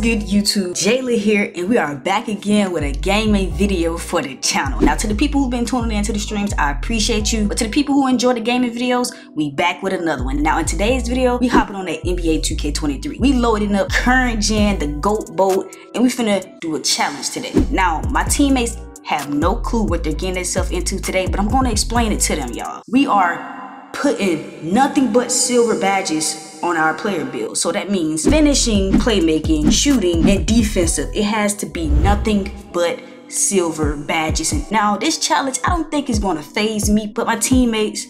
Good YouTube? Jaylaa here and we are back again with a gaming video for the channel. Now to the people who've been tuning into the streams, I appreciate you. But to the people who enjoy the gaming videos, we back with another one. Now in today's video, we hopping on that NBA 2K23. We loading up current gen, the GOAT boat, and we finna do a challenge today. Now my teammates have no clue what they're getting themselves into today, but I'm gonna explain it to them, y'all. We are putting nothing but silver badges on our player build. So that means finishing, playmaking, shooting, and defensive. It has to be nothing but silver badges. And now this challenge, I don't think is gonna faze me, but my teammates,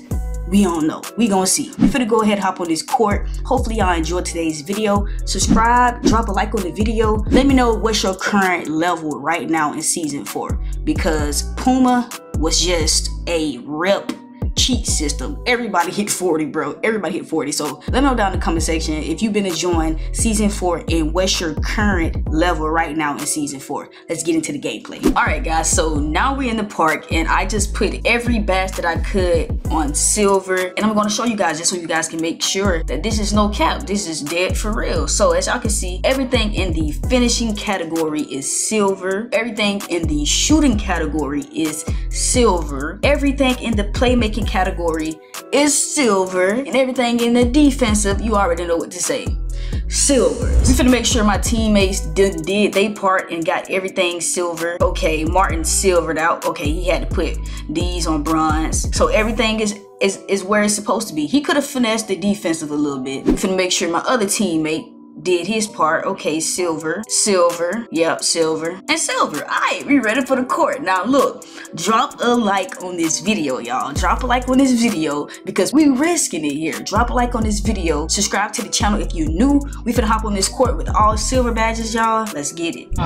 we don't know. We gonna see. We finna go ahead hop on this court. Hopefully y'all enjoyed today's video. Subscribe, drop a like on the video. Let me know what's your current level right now in season four. Because Puma was just a rep cheat system. Everybody hit 40, bro. Everybody hit 40. So let me know down in the comment section if you've been enjoying season four and what's your current level right now in season four. Let's get into the gameplay. All right, guys. So now we're in the park and I just put every badge that I could on silver and I'm going to show you guys just so you guys can make sure that this is no cap. This is dead for real. So as y'all can see, everything in the finishing category is silver. Everything in the shooting category is silver. Everything in the playmaking category is silver and everything in the defensive you already know what to say. Silver. We finna make sure my teammates did, did they part and got everything silver. Okay martin silvered out. Okay he had to put these on bronze. So everything is is, is where it's supposed to be. He could have finessed the defensive a little bit. We finna make sure my other teammate did his part. Okay, silver, silver, yep, silver, and silver. All right, we ready for the court. Now look, drop a like on this video, y'all. Drop a like on this video because we risking it here. Drop a like on this video. Subscribe to the channel if you new. We finna hop on this court with all silver badges, y'all. Let's get it. Be.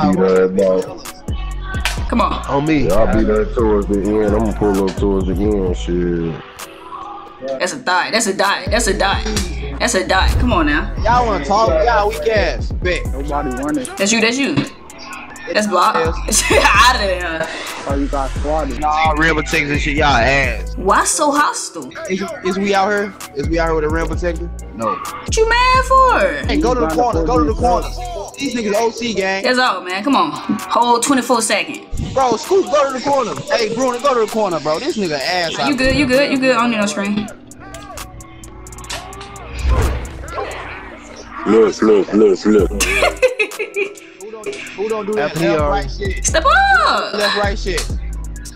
Come on. On me. Yeah, I'll be there towards the end. I'm gonna pull up towards the end, shit. That's a die. That's a die. That's a die. That's a die. Come on now. Y'all wanna talk? Y'all weak ass. Bet. Nobody running. That's you. That's you. That's blocked. Out of there. Oh, you got squatted. Nah, real protectors and shit, y'all ass. Why so hostile? Is, is we out here? Is we out here with a real protector? No. What you mad for? Hey, go to the corner. Go to the corner. These niggas OC gang. That's all, man. Come on. Hold 24 seconds. Bro, Scoop, go to the corner. Hey, Bruno, go to the corner, bro. This nigga ass out. You good? You good? You good? I don't need no screen. Look, look, look, look. Who don't do that FPR. left right shit? Step up. Left right shit.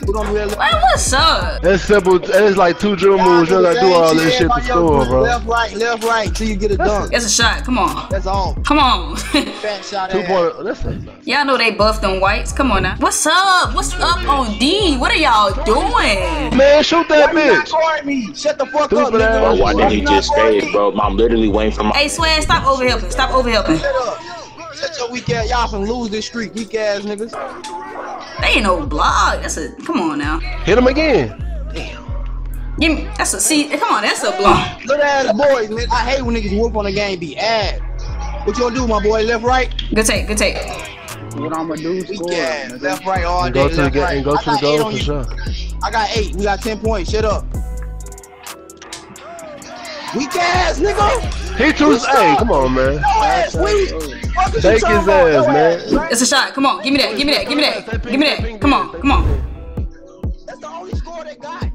Who don't do that left Man, what's up? It's simple. It's like two drill moves. You don't gotta do all this shit to score, bro. Left, right, left, right, till you get a dunk. That's a shot. Come on. That's all. Come on. Fat shot Two point. Listen. y'all know they buffed them whites. Come on now. What's up? What's up on D? What are y'all doing? Man, shoot that Why you not bitch. guarding me? Shut the fuck up, Stupid nigga. Bro, why did he just not stay, bro? I'm literally waiting for my. Hey, Swag, stop over helping. Stop over helping. Shut your weak ass. Y'all finna lose this streak, weak ass niggas. They ain't no block. That's a. Come on now. Hit him again. Damn. Give me. That's a. See. Come on. That's a block. Little ass boys, nigga. I hate when niggas whoop on the game be ass. What you gonna do, my boy? Left, right? Good take. Good take. What I'm gonna do is Weak score. ass. Left, right, all And day. go to the left, ga- right. and go I to the got eight goal for sure. I got eight. We got ten points. Shut up. Weak ass, nigga. He too. Hey, come on, man. No ass, weak. Fuck is you Take his about? ass, man. It's a shot. Come on. Give me that. Give me that. Give me that. Give me that. Come on. Come on. That's the only score they got.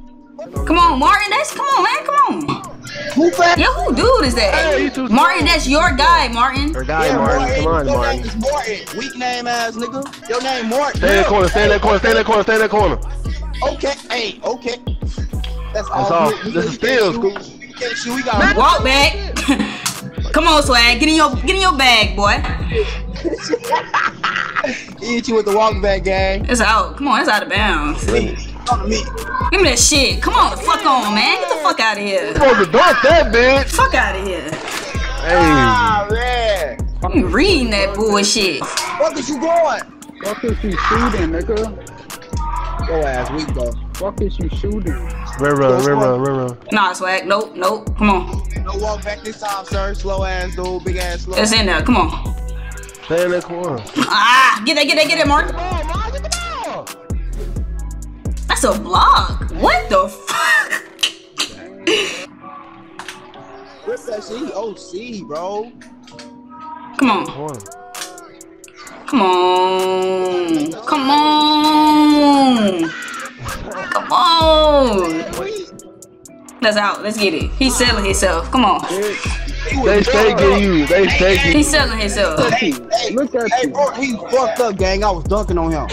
Come on, Martin. That's come on, man. Come on. Who fat? Yo, who dude is that? Hey, Martin, that's your guy, Martin. Her guy, Yeah, Martin. Come on, Your Martin. name is Martin. Weak name ass nigga. Your name Martin. Stay in that corner. Stay in that corner. Stay in that corner. Stay in that corner. Okay, hey, okay. That's all. That's all. good. We- This is can't steals, shoot. Scoop. We can't shoot. We got Walk back. Come on, swag. Get in your get in your bag, boy. hit you with the walk back gang. It's out. Come on, it's out of bounds. Me. Come to me. Give me that shit. Come on, the fuck on, man. Get the fuck out of here. You supposed to dunk that bitch. Fuck out of here. Hey. Ah man. You reading that bullshit. Fuck is you going? Fuck is you shooting, nigga? Your ass weak though. Fuck is you shooting? Red run, red run, red run. Nah, swag. Nope, nope. Come on. No walk back this time, sir. Slow ass dude. Big ass slow. It's in there. Come on. Stay in that corner. Ah, get that, get that, get that, Mark. Come on, man. Get the ball. That's a block. What the fuck? What's that shit. He OC, bro. Come on. Come on. Come on. Let's out. Let's get it. He's selling himself. Come on. They stay getting you. They stay getting He's selling himself. Hey, look at Hey, you. bro, he fucked up, gang. I was dunking on him.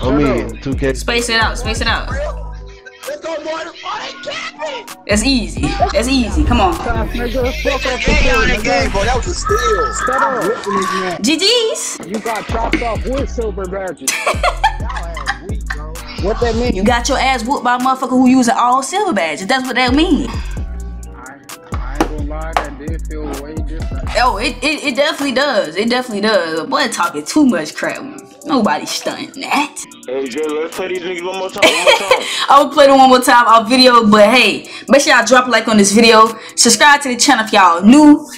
I mean, 2K. Space it out. Space it out. Let's go, boy. Oh, they capping. That's easy. That's easy. Come on. Tough nigga. Fuck off the Gang on field, that game, nigga. bro. That was a steal. Shut up. Ripping this. GG's. You got chopped off with silver badges. What that mean? You got your ass whooped by a motherfucker who using all silver badges. That's what that mean. I, I ain't gonna lie, that did feel way different. Oh, it, it, it definitely does. It definitely does. Boy, talking too much crap. Nobody's stunting that. Hey, Jay, let's play these niggas one more time. One more time. I will play it one more time off video, but hey, make sure y'all drop a like on this video. Subscribe to the channel if y'all new.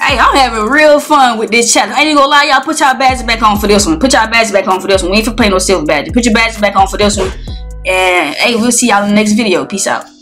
Hey, I'm having real fun with this channel. I ain't gonna lie, y'all put y'all badges back on for this one. Put y'all badges back on for this one. We ain't for play no silver badges. Put your badges back on for this one. And hey, we'll see y'all in the next video. Peace out.